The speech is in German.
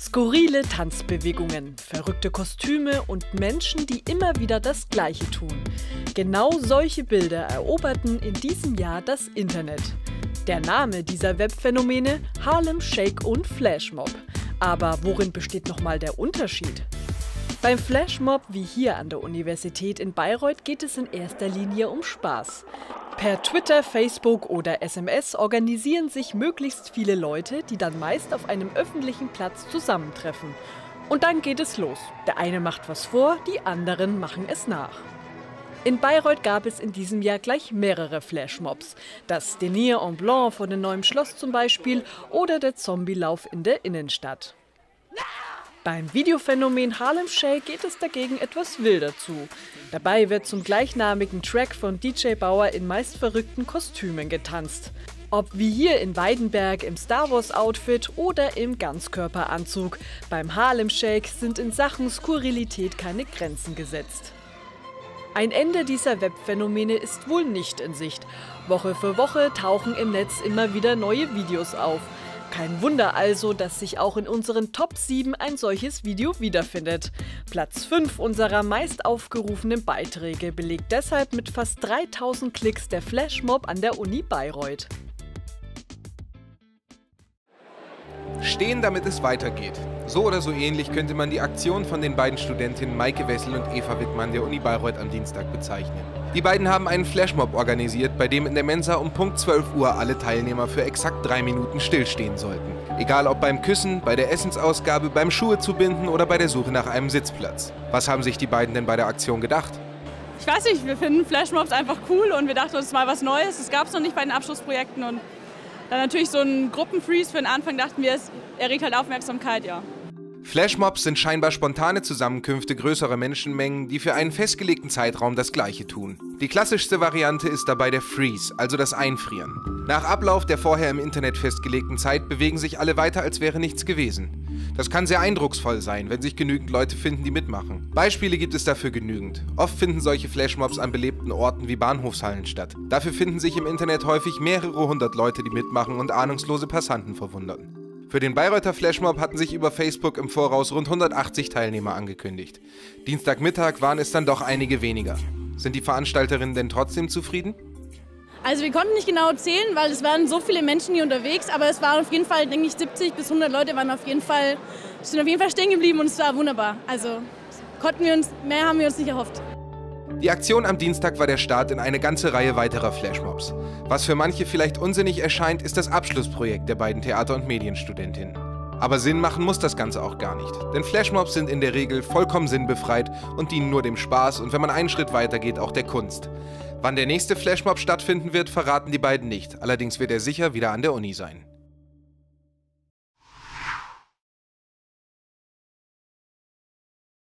Skurrile Tanzbewegungen, verrückte Kostüme und Menschen, die immer wieder das Gleiche tun. Genau solche Bilder eroberten in diesem Jahr das Internet. Der Name dieser Webphänomene Harlem Shake und Flashmob. Aber worin besteht nochmal der Unterschied? Beim Flashmob wie hier an der Universität in Bayreuth geht es in erster Linie um Spaß. Per Twitter, Facebook oder SMS organisieren sich möglichst viele Leute, die dann meist auf einem öffentlichen Platz zusammentreffen. Und dann geht es los. Der eine macht was vor, die anderen machen es nach. In Bayreuth gab es in diesem Jahr gleich mehrere Flashmobs. Das Denier en Blanc vor dem neuen Schloss zum Beispiel oder der Zombielauf in der Innenstadt. Beim Videophänomen Harlem Shake geht es dagegen etwas wilder zu. Dabei wird zum gleichnamigen Track von DJ Bauer in meist verrückten Kostümen getanzt. Ob wie hier in Weidenberg im Star Wars Outfit oder im Ganzkörperanzug, beim Harlem Shake sind in Sachen Skurrilität keine Grenzen gesetzt. Ein Ende dieser Webphänomene ist wohl nicht in Sicht. Woche für Woche tauchen im Netz immer wieder neue Videos auf. Kein Wunder also, dass sich auch in unseren Top 7 ein solches Video wiederfindet. Platz 5 unserer meist aufgerufenen Beiträge belegt deshalb mit fast 3000 Klicks der Flashmob an der Uni Bayreuth. Stehen, damit es weitergeht. So oder so ähnlich könnte man die Aktion von den beiden Studentinnen Maike Wessel und Eva Wittmann der Uni Bayreuth am Dienstag bezeichnen. Die beiden haben einen Flashmob organisiert, bei dem in der Mensa um Punkt 12 Uhr alle Teilnehmer für exakt drei Minuten stillstehen sollten. Egal ob beim Küssen, bei der Essensausgabe, beim Schuhe zubinden oder bei der Suche nach einem Sitzplatz. Was haben sich die beiden denn bei der Aktion gedacht? Ich weiß nicht, wir finden Flashmobs einfach cool und wir dachten uns mal was Neues. Das gab es noch nicht bei den Abschlussprojekten und dann natürlich so ein Gruppenfreeze für den Anfang dachten wir, es erregt halt Aufmerksamkeit, ja. Flashmobs sind scheinbar spontane Zusammenkünfte größerer Menschenmengen, die für einen festgelegten Zeitraum das Gleiche tun. Die klassischste Variante ist dabei der Freeze, also das Einfrieren. Nach Ablauf der vorher im Internet festgelegten Zeit bewegen sich alle weiter, als wäre nichts gewesen. Das kann sehr eindrucksvoll sein, wenn sich genügend Leute finden, die mitmachen. Beispiele gibt es dafür genügend. Oft finden solche Flashmobs an belebten Orten wie Bahnhofshallen statt. Dafür finden sich im Internet häufig mehrere hundert Leute, die mitmachen und ahnungslose Passanten verwundern. Für den Bayreuther Flashmob hatten sich über Facebook im Voraus rund 180 Teilnehmer angekündigt. Dienstagmittag waren es dann doch einige weniger. Sind die Veranstalterinnen denn trotzdem zufrieden? Also wir konnten nicht genau zählen, weil es waren so viele Menschen hier unterwegs, aber es waren auf jeden Fall, denke ich, 70 bis 100 Leute waren auf jeden Fall, sind auf jeden Fall stehen geblieben und es war wunderbar. Also konnten wir uns, mehr haben wir uns nicht erhofft. Die Aktion am Dienstag war der Start in eine ganze Reihe weiterer Flashmobs. Was für manche vielleicht unsinnig erscheint, ist das Abschlussprojekt der beiden Theater- und Medienstudentinnen. Aber Sinn machen muss das Ganze auch gar nicht. Denn Flashmobs sind in der Regel vollkommen sinnbefreit und dienen nur dem Spaß und wenn man einen Schritt weiter geht, auch der Kunst. Wann der nächste Flashmob stattfinden wird, verraten die beiden nicht. Allerdings wird er sicher wieder an der Uni sein.